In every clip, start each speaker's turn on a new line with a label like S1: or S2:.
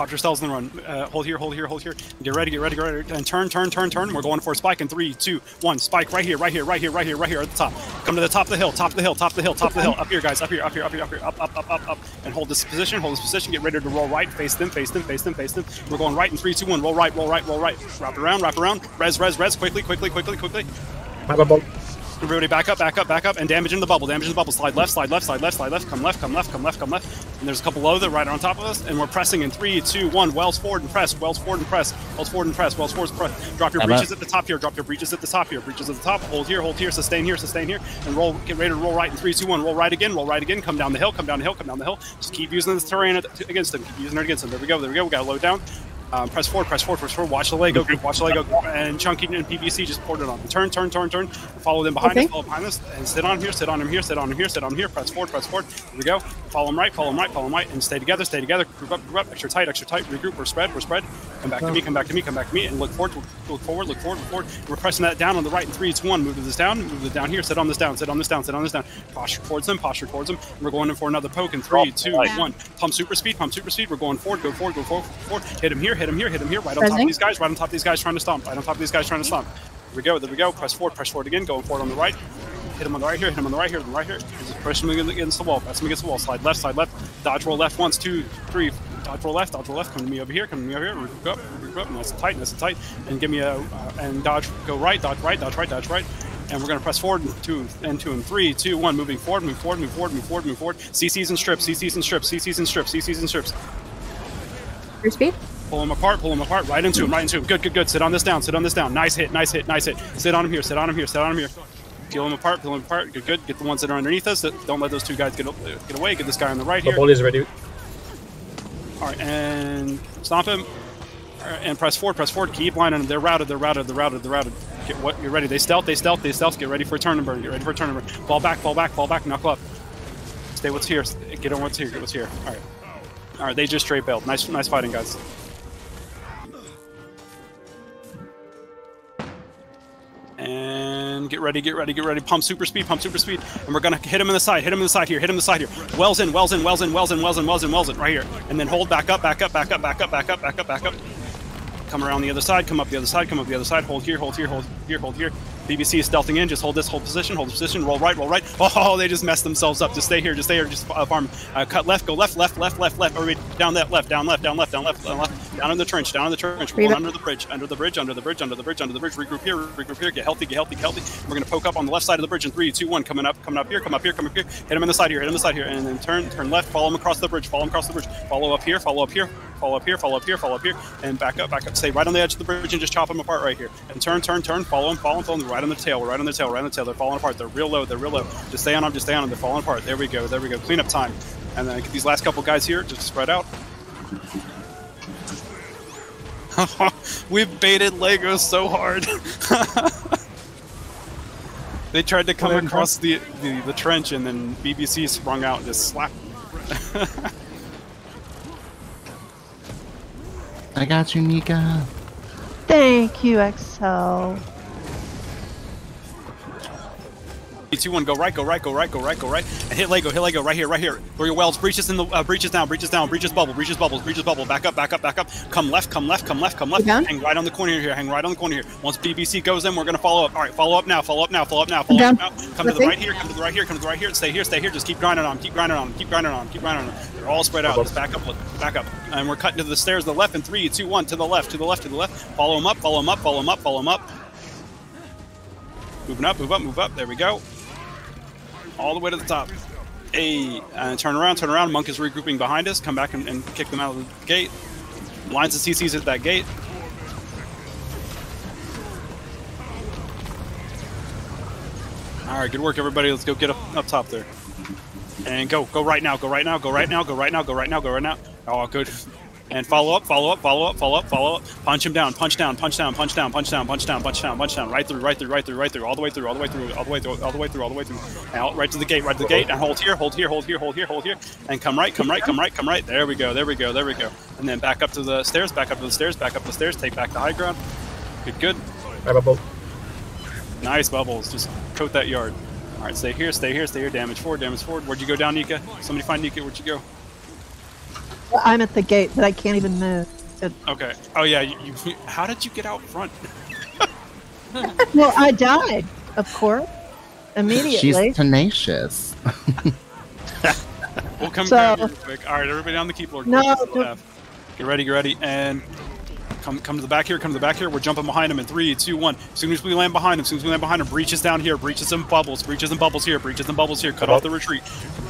S1: Pop yourselves the run. Uh, hold here, hold here, hold here. Get ready, get ready, get ready. And turn, turn, turn, turn. We're going for a spike in three, two, one. Spike right here, right here, right here, right here, right here at the top. Come to the top of the hill, top of the hill, top of the hill, top of the hill. Up here, guys. Up here, up here, up here, up here, up, up, up, up, up. And hold this position, hold this position. Get ready to roll right. Face them, face them, face them, face them. We're going right in three, two, one. Roll right, roll right, roll right. Wrap around, wrap around. Res, res, res. Quickly, quickly, quickly, quickly.
S2: My bubble.
S1: Everybody back up, back up, back up, and damage in the bubble, damage in the bubble. Slide left, slide left, slide left, slide left, come left, come left, come left, come left. And there's a couple low that right on top of us, and we're pressing in three, two, one. Wells forward and press, Wells forward and press, Wells forward and press, Wells forward and press. Drop your
S3: I'm
S1: breaches
S3: up.
S1: at the top here, drop your breaches at the top here, breaches at the top. Hold here, hold here, sustain here, sustain here, and roll. Get ready to roll right in three, two, one. Roll right again, roll right again. Come down the hill, come down the hill, come down the hill. Just keep using this terrain against them. Keep using it against them. There we go, there we go. We got load down. Um, press forward, press forward, press forward. Watch the Lego group, watch the Lego group. And Chunky and BBC just poured it on. Turn, turn, turn, turn. Follow them behind
S4: Okay.
S1: us, follow behind us. And sit on here, sit on him here, sit on him here, sit on him here. Press forward, press forward. Here we go. Follow them right, follow them right, follow them right. And stay together, stay together. Group up, group up. Extra tight, extra tight. Regroup, we're spread, we're spread. Come back to me, come back to me, come back to me. And look forward, look forward, look forward, look forward. We're pressing that down on the right in three, two, one. Move this down, move it down here, sit on this down, sit on this down, sit on this down. Posture towards them, posture towards them. And we're going in for another poke in three, two, one. Pump super speed, pump super speed. We're going forward, go forward, go forward, forward. Hit him here, hit him here, hit him here. Right on top of these guys, right on top of these guys trying to stomp, right on top of these guys trying to stomp. There we go, there we go. Press forward, press forward again, going forward on the right. Hit him on the right here, hit him on the right here, on the right here. Just push him against the wall, press him against the wall. Slide left, slide left. Dodge roll left once, two, three. Dodge roll left, dodge roll left. Come to me over here, come to me over here. Regroup up, regroup up. Nice and tight, nice and tight. And give me a, uh, and dodge, go right, dodge right, dodge right, dodge right. And we're gonna press forward, two, and two, and three, two, one. Moving forward, move forward, move forward, move forward, move forward. CCs and strips, CCs and strips, CCs and strips, CCs and strips.
S4: Free speed.
S1: Pull him apart, pull him apart, right into him, right into him. Good, good, good. Sit on this down, sit on this down. Nice hit, nice hit, nice hit. Sit on him here, sit on him here, sit on him here. Peel him apart, peel him apart. Good, good. Get the ones that are underneath us. Don't let those two guys get get away. Get this guy on the right here.
S2: ball is ready.
S1: All right, and stomp him. Right, and press forward, press forward. Keep lining them. They're routed, they're routed, they're routed, they're routed. Get what? You're ready. They stealth, they stealth, they stealth. Get ready for a turn and burn. Get ready for a turn and burn. Fall back, fall back, fall back. Knuckle up. Stay what's here. Get on what's here. Get what's here. All right. All right. They just straight bailed. Nice, nice fighting, guys. And get ready, get ready, get ready. Pump super speed, pump super speed. And we're gonna hit him in the side, hit him in the side here, hit him in the side here. Wells in, wells in, wells in, wells in, wells in, wells in, wells in, right here. And then hold back up, back up, back up, back up, back up, back up, back up. Come around the other side, come up the other side, come up the other side. Hold here, hold here, hold here, hold here. BBC is stealthing in. Just hold this, hold position, hold position. Roll right, roll right. Oh, they just messed themselves up. Just stay here, just stay here. Just uh, farm. Uh, cut left, go left, left, left, left, left. Or down that left, down left, down left, down left, down left. Down in the trench, down in the trench. We're
S4: Breathe
S1: going
S4: up.
S1: under the bridge, under the bridge, under the bridge, under the bridge, under the bridge. Regroup here, regroup here. Get healthy, get healthy, get healthy. We're gonna poke up on the left side of the bridge in three, two, one. Coming up, coming up here, come up here, come up here. Hit him in the side here, hit him in the side here, and then turn, turn left. Follow him across the bridge. Follow him across the bridge. Follow up here, follow up here. Follow up here, follow up here, follow up here, and back up, back up. Stay right on the edge of the bridge and just chop them apart right here. And turn, turn, turn. Follow them, follow them, follow them. Right on the tail, right on the tail, right on the tail. They're falling apart. They're real low. They're real low. Just stay on them. Just stay on them. They're falling apart. There we go. There we go. Cleanup time. And then get these last couple guys here just spread out. We've baited Lego so hard. they tried to come across the, the the trench, and then BBC sprung out and just slapped.
S3: I got you, Nika.
S4: Thank you, XL.
S1: Two one, go right, go right, go right, go right, go right, and hit Lego, hit Lego, right here, right here. Where your wells, breaches in the uh, breaches down, breaches down, breaches bubble, breaches bubbles, breaches bubble, back up, back up, back up. Come left, come left, come left, come left.
S4: Down.
S1: Hang right on the corner here, hang right on the corner here. Once BBC goes in, we're gonna follow up. All right, follow up now, follow up now, follow up now, follow
S4: Down.
S1: up now. Come to the right here, come to the right here, come to the right here, stay here, stay here. Just keep grinding on, keep grinding on, keep grinding on, keep grinding on. They're all spread out. Just back up, look, back up, and we're cutting to the stairs to the left in three, two, one, to the left, to the left, to the left. Follow them up, follow them up, follow them up, follow them up. Moving up, move up, move up. There we go all the way to the top. Hey, uh, turn around, turn around. Monk is regrouping behind us. Come back and, and kick them out of the gate. Lines of CCs at that gate. All right, good work, everybody. Let's go get up, up top there. And go, go right now, go right now, go right now, go right now, go right now, go right now. Oh, good. And follow up, follow up, follow up, follow up, follow up. Punch him down, punch down, punch down, punch down, punch down, punch down, punch down, punch down. Right through, right through, right through, right through, all the way through, all the way through, all the way through, all the way through, all the way through. Out, right to the gate, right to the gate, and hold here, hold here, hold here, hold here, hold here, and come right, come right, come right, come right. There we go, there we go, there we go. And then back up to the stairs, back up to the stairs, back up the stairs. Take back the high ground. Good, good.
S2: My bubble.
S1: Nice bubbles. Just coat that yard. All right, stay here, stay here, stay here. Damage forward, damage forward. Where'd you go down, Nika? Somebody find Nika. Where'd you go?
S4: I'm at the gate, but I can't even move. It-
S1: Okay. Oh yeah. You, you, how did you get out front?
S4: well, I died, of course, immediately.
S3: She's tenacious.
S1: We'll come
S4: So-
S1: grab you real quick. All right, everybody on the keyboard.
S4: No,
S1: Still
S4: don't-
S1: have. Get ready, get ready, and come come to the back here. Come to the back here. We're jumping behind him in three, two, one. As soon as we land behind him, as soon as we land behind him, breaches down here, breaches and bubbles, breaches and bubbles here, breaches and bubbles here. Cut off the retreat.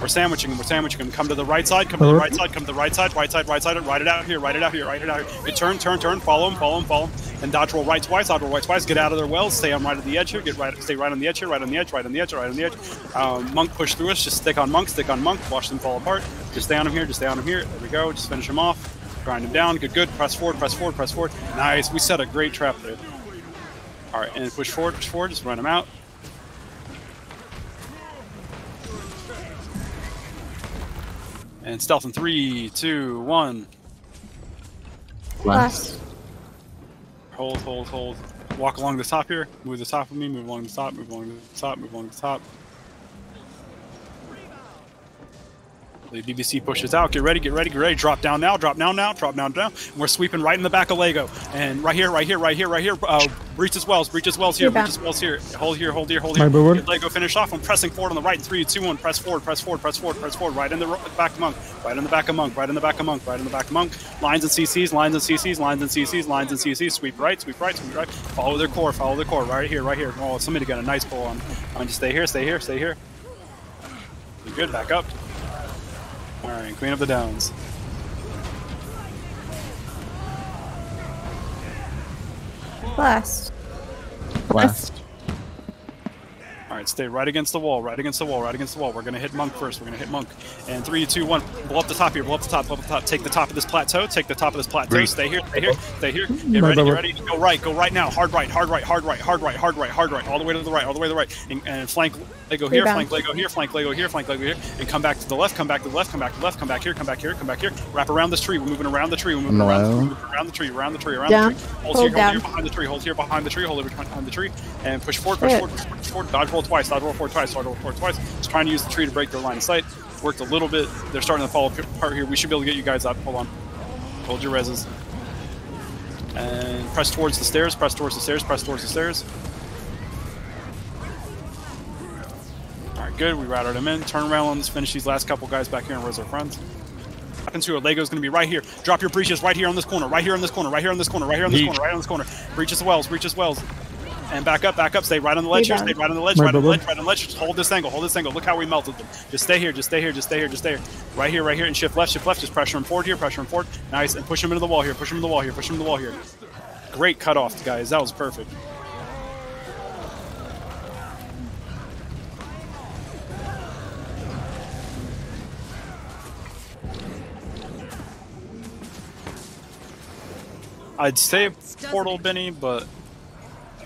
S1: We're sandwiching him. We're sandwiching him. Come to the right side. Come to the right side. Come to the right side. Right side. Right side. Ride it out here. Ride it out here. Ride it out here. Good turn. Turn. Turn. Follow him. Follow him. Follow him. And dodge roll right twice. Dodge roll right twice. Get out of their wells. Stay on right at the edge here. Get right. Stay right on the edge here. Right on the edge. Right on the edge. Right on the edge. Um, monk push through us. Just stick on monk. Stick on monk. Watch them fall apart. Just stay on him here. Just stay on him here. There we go. Just finish him off. Grind him down. Good. Good. Press forward. Press forward. Press forward. Nice. We set a great trap there. All right. And push forward. Push forward. Just run him out. And stealth in three, two, one.
S3: Bless.
S1: Hold, hold, hold. Walk along the top here. Move the top of me. Move along the top. Move along the top. Move along the top. The BBC pushes out. Get ready. Get ready. Get ready. Drop down now. Drop down now. Drop down down. We're sweeping right in the back of Lego. And right here, right here, right here, right here. Uh, breaches wells. Breaches wells here.
S4: You're.
S1: Breaches wells here. Hold here. Hold here. Hold here. Get Lego finish off. I'm pressing forward on the right. in Three, two, one. Press forward. Press forward. Press forward. Press forward. Right in the back of monk. Right in the back of monk. Right in the back of monk. Right in the back of monk. Lines and CCs. Lines and CCs. Lines and CCs. Lines and CCs. Sweep right. Sweep right. Sweep right. Follow their core. Follow their core. Right here. Right here. Oh, somebody got a nice pull on. On. Just stay here. Stay here. Stay here. You're good. Back up. All right. Clean up the downs.
S4: Blast.
S3: Blessed.
S1: All right, stay right against the wall, right against the wall, right against the wall. We're gonna hit monk first. We're gonna hit monk. And three, two, one. Blow up the top here. Blow up the top. Blow up the top. Take the top of this plateau. Take the top of this plateau. Stay here. Stay here. Stay here. Get ready. Get ready. Go right. Go right now. Hard right. Hard right. Hard right. Hard right. Hard right. Hard right. All the way to the right. All the way to the right. And, and flank Lego here.
S4: Rebound.
S1: Flank Lego here. Flank Lego here. Flank Lego here. And come back to the left. Come back to the left. Come back to the left. Come back here. Come back here. Come back here. Wrap around this tree. We're moving around the tree. We're moving around, the tree, moving around the tree. Around the tree. Around
S4: Down.
S1: the tree. Hold,
S4: Hold
S1: here.
S4: down.
S1: Hold here behind the tree. Hold here behind the tree. Hold here behind the tree. And push forward. Push
S4: Good.
S1: forward. Push forward. Push forward. Dodge roll twice. Dodge roll forward twice. Dodge roll forward twice. Just trying to use the tree to break their line of sight. Worked a little bit. They're starting to fall apart here. We should be able to get you guys up. Hold on. Hold your reses. And press towards the stairs. Press towards the stairs. Press towards the stairs. All right, good. We routed them in. Turn around. Let's finish these last couple guys back here and res our friends. Happens to Lego's going to be right here. Drop your breaches right here on this corner. Right here on this corner. Right here on this corner. Right here on this corner. Right on this corner. Breaches wells. Breaches wells. And back up, back up. Stay right on the ledge here. Stay right on the ledge. Right on the ledge. Right on the ledge. Just hold this angle. Hold this angle. Look how we melted them. Just stay here. Just stay here. Just stay here. Just stay here. Right here. Right here. And shift left. Shift left. Just pressure him forward here. Pressure him forward. Nice. And push him into the wall here. Push him into the wall here. Push him into the wall here. Great cutoff, guys. That was perfect. I'd say portal, Benny, but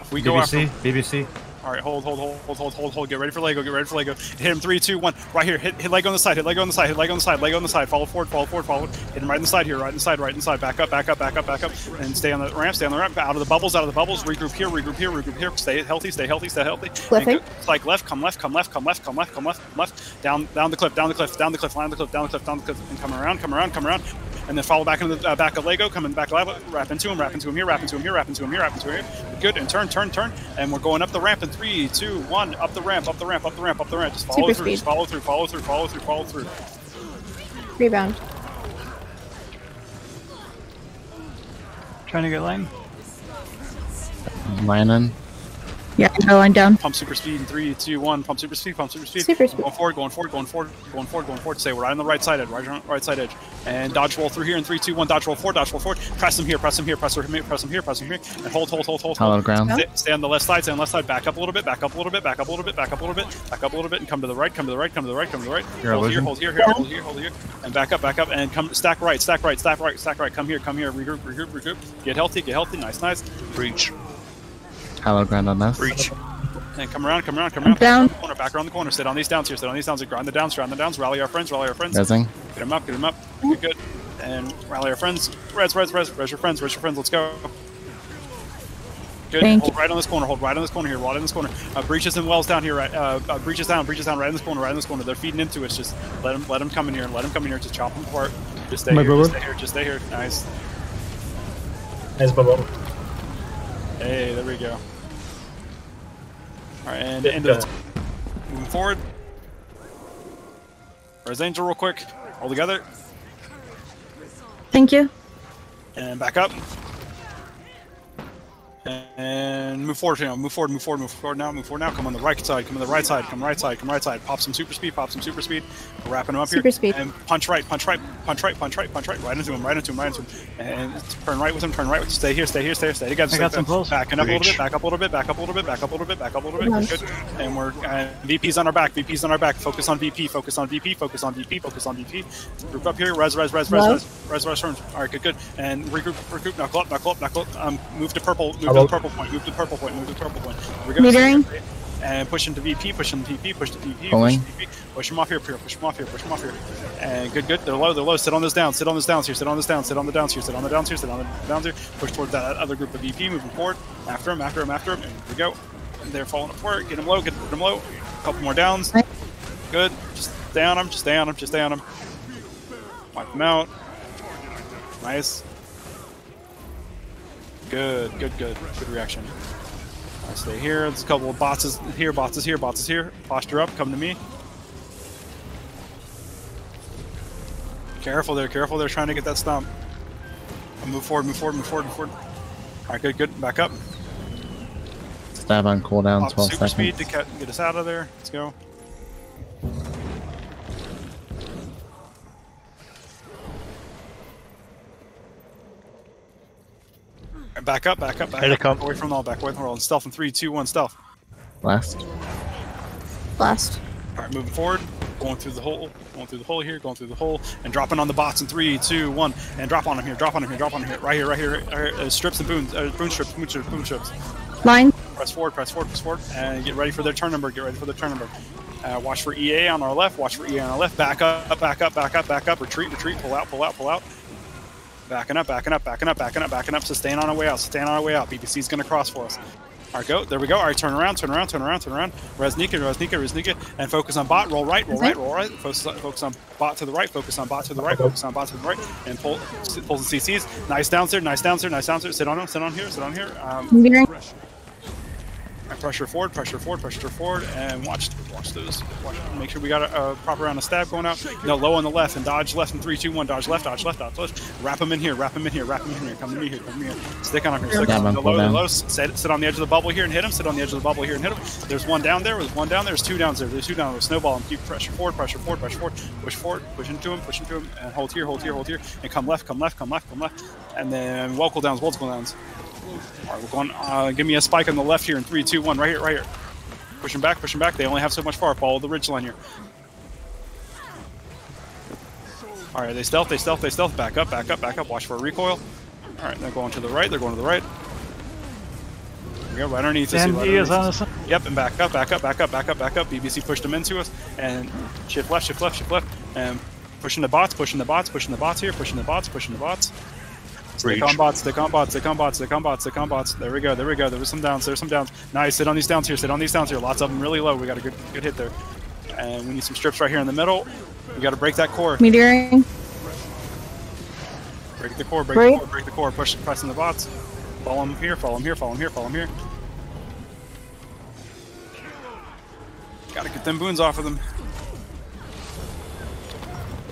S1: if we go after
S2: BBC, BBC.
S1: all right, hold, hold, hold, hold, hold, hold, hold. Get ready for Lego. Get ready for Lego. Hit him. Three, two, one. Right here. Hit, hit Lego on the side. Hit Lego on the side. Hit Lego on the side. Lego on the side. Follow forward. Follow forward. Follow. Hit him right in the side here. Right in the side. Right in the side. Back up. Back up. Back up. Back up. And stay on the ramp. Stay on the ramp. Out of the bubbles. Out of the bubbles. Regroup here. Regroup here. Regroup here. Stay healthy. Stay healthy. Stay healthy.
S4: Cliffing.
S1: And go- like left. Come left. Come left. Come left. Come left. Come left. Come left. Down. Down the cliff. Down the cliff. Down the cliff. Down the cliff. Down the cliff. Down the cliff. And come around. Come around. Come around. And then follow back into the uh, back of Lego. Come in back of Lego. Wrap into him. Wrap into him here. Wrap into him here. Wrap into him here. Wrap into him here. Good. And turn. Turn. Turn. And we're going up the ramp in three, two, one. Up the ramp. Up the ramp. Up the ramp. Up the ramp. Just follow
S4: Super
S1: through.
S4: speed.
S1: Just follow through. Follow through. Follow through. Follow through.
S4: Rebound.
S5: Trying to get lane.
S3: Lining.
S4: Yeah, no, I'm down.
S1: Pump super speed in three, two, one. Pump super speed. Pump super speed.
S4: Super speed.
S1: Going forward. Going forward. Going forward. Going forward. Going forward. Stay. We're right on the right side edge. Right, right side edge. And dodge roll through here in three, two, one. Dodge roll forward. Dodge roll forward. Press him here. Press him here. Press him here. Press him here. Press him here. And hold, hold, hold, hold. Hallowed
S3: Ground.
S1: Stay, stay on the left side. Stay on the left side. Back up a little bit. Back up a little bit. Back up a little bit. Back up a little bit. Back up a little bit. And come to the right. Come to the right. Come to the right. Come to the right.
S2: Here,
S1: hold here. Hold here. Here. Hold here. Hold here. And back up. Back up. And come. Stack right. Stack right. Stack right. Stack right. Come here. Come here. Regroup. Regroup. Regroup. Get healthy. Get healthy. Nice. Nice. Breach.
S3: Hallowed Ground on us.
S1: Breach. And come around, come around, come around.
S4: down.
S1: Back around the corner, back around the corner. Sit on these downs here. Sit on these downs. Grind the downs. Grind the downs. Rally our friends. Rally our friends.
S3: Resing.
S1: Get them up. Get them up. Good, good. And rally our friends. Res, res, res. Res your friends. Res your friends. Let's go. Good.
S4: Thank
S1: hold
S4: you.
S1: right on this corner. Hold right on this corner here. Right in this corner. Uh, breaches and wells down here. Right. Uh, uh, breaches down. Breaches down. Right in this corner. Right in this corner. They're feeding into us. Just let them. Let them come in here. Let them come in here. Just chop them apart. Just stay
S2: My
S1: here.
S2: bubble.
S1: Just stay here. Just stay here. Nice.
S2: Nice bubble.
S1: Hey, there we go. All right, and
S2: Good,
S1: into
S2: uh,
S1: the moving forward. Res Angel, real quick. All together
S4: Thank you.
S1: and back up. And move forward, you know, move forward, move forward, move forward now, move forward now. Come on the right side, come on the right side, come right side, come right side. Pop some super speed, pop some super speed. We're wrapping them up
S4: Super
S1: here.
S4: speed.
S1: And punch right, punch right, punch right, punch right, punch right, right into him, right into him, right into him. And turn right with him, turn right with him. Stay here, stay here, stay here, stay together.
S5: I got some
S1: together.
S5: pulse.
S1: Backing up a little bit, back up a little bit, back up a little bit, back up a little bit, back up a little bit.
S4: Nice.
S1: Good. And we're uh, VP's on our back, VP's on our back. Focus on VP, focus on VP, focus on VP, focus on VP. Group up here, res, res, res, res,
S4: Hello?
S1: res, res, res, turn. All right, good, good. And regroup, regroup, knuckle up, knuckle up, knuckle up. Um, move to purple, move to the purple point, move to the purple point, move to the purple point. Here we go.
S4: Metering.
S1: And push into VP, push into VP, push to VP,
S3: Pulling.
S1: push to VP, push them off here, here, push them off here, push them off here. And good, good. They're low, they're low. Sit on this down, sit on this downs here, sit on this down, sit on the downs here, sit on the downs here, sit on the downs here. Push towards that other group of VP, moving forward. After him, after him, after him. And here we go. And they're falling apart. Get them low, get them low. A couple more downs. Good. Just stay on them, just stay on them, just stay on them. Wipe them out. Nice. Good, good, good. Good reaction. I stay here. There's a couple of bots here, bots is here, bots is here. Posture up, come to me. Careful there, careful there, trying to get that stomp. Move forward, move forward, move forward, move forward. Alright, good, good. Back up.
S3: Stab on cooldown,
S1: Pop
S3: 12
S1: super
S3: seconds.
S1: speed to cut, get us out of there. Let's go. Back up, back up, back
S5: Here they
S1: up.
S5: come.
S1: Away from all, back away from all. Stealth in three, two, one, stealth.
S3: Last.
S4: Blast.
S1: All right, moving forward, going through the hole, going through the hole here, going through the hole, and dropping on the bots in three, two, one, and drop on them here, drop on them here, drop on them here, right here, right here, right here uh, strips and boons, uh, boon strips, boon strips, boon strips.
S4: Line.
S1: Press forward, press forward, press forward, and get ready for their turn number. Get ready for their turn number. Uh, watch for EA on our left. Watch for EA on our left. Back up, back up, back up, back up. Retreat, retreat. Pull out, pull out, pull out. Backing up, backing up, backing up, backing up, backing up. Sustain on our way out. Sustain on our way out. BBC's gonna cross for us. All right, go. There we go. All right, turn around, turn around, turn around, turn around. Res Nika, Resnika, Res Nika, and focus on bot. Roll right, roll right, roll right. Focus, focus on bot to the right. Focus on bot to the right. Focus on bot to the right, and pull, pull the CCs. Nice down there, nice down there, nice down there. Sit on him, sit on here, sit on here. Um. And pressure forward, pressure forward, pressure forward, and watch watch those. Watch, make sure we got a, a proper round of stab going out. No, low on the left and dodge left in three, two, one. Dodge left, dodge left, dodge left. Wrap them in here, wrap them in here, wrap them in here. Come to me here, come to me here. Stick on him here, stick on him. low, the low. Sit, sit on the edge of the bubble here and hit him. Sit on the edge of the bubble here and hit him. There's one down there. There's one down there. There's two downs there. There's two down there. Snowball him. Keep pressure forward, pressure forward, pressure forward. Push forward, push into him, push into him, and hold here, hold here, hold here, and come left, come left, come left, come left, and then Welcome downs, Welcome downs. All right, we're going. Uh, give me a spike on the left here in three, two, one. Right here, right here. Push them back, push them back. They only have so much far. Follow the ridge line here. All right, they stealth, they stealth, they stealth. Back up, back up, back up. Watch for a recoil. All right, they're going to the right. They're going to the right. We go, right underneath us. Right
S5: he is on
S1: underneath
S5: the
S1: us.
S5: side.
S1: Yep, and back up, back up, back up, back up, back up. BBC pushed them into us, and shift left, shift left, shift left, and pushing the bots, pushing the bots, pushing the bots here, pushing the bots, pushing the bots.
S5: Reach.
S1: on bots, stick on bots, stick on bots, stick on bots, stick on bots. There we go, there we go. There was some downs, there's some downs. Nice, sit on these downs here, sit on these downs here. Lots of them really low. We got a good good hit there. And we need some strips right here in the middle. We got to break that core.
S4: Metering.
S1: Break the core, break
S4: Break.
S1: the core, break the core. Push, pressing the bots. Follow them here, follow them here, follow them here, follow them here. Gotta get them boons off of them.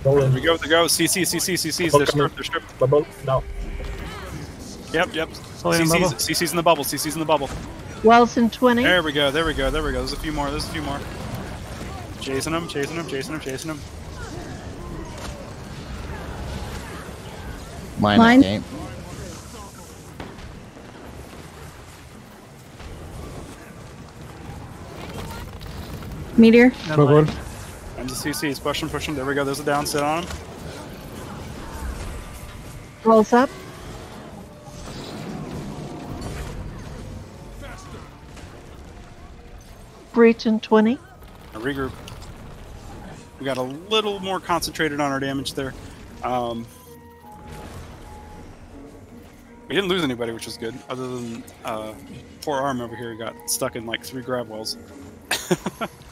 S1: There we go, there we go. CC, CC, CCs. They're
S2: Bubble coming.
S1: stripped, they're stripped.
S2: Bubble. Now.
S1: Yep, yep.
S5: Slowly in
S1: CC's. CC's in the bubble, CC's in the bubble.
S4: Wells in 20.
S1: There we go, there we go, there we go. There's a few more, there's a few more. Chasing them, chasing them, chasing them, chasing them.
S3: Line,
S4: Line.
S3: at gate.
S4: Meteor.
S5: And
S1: And the CC's, push them, push. There we go, there's a down, sit on them.
S4: Rolls up. Breach in 20.
S1: A regroup. We got a little more concentrated on our damage there. Um, we didn't lose anybody, which was good, other than uh, poor arm over here got stuck in like three grab wells.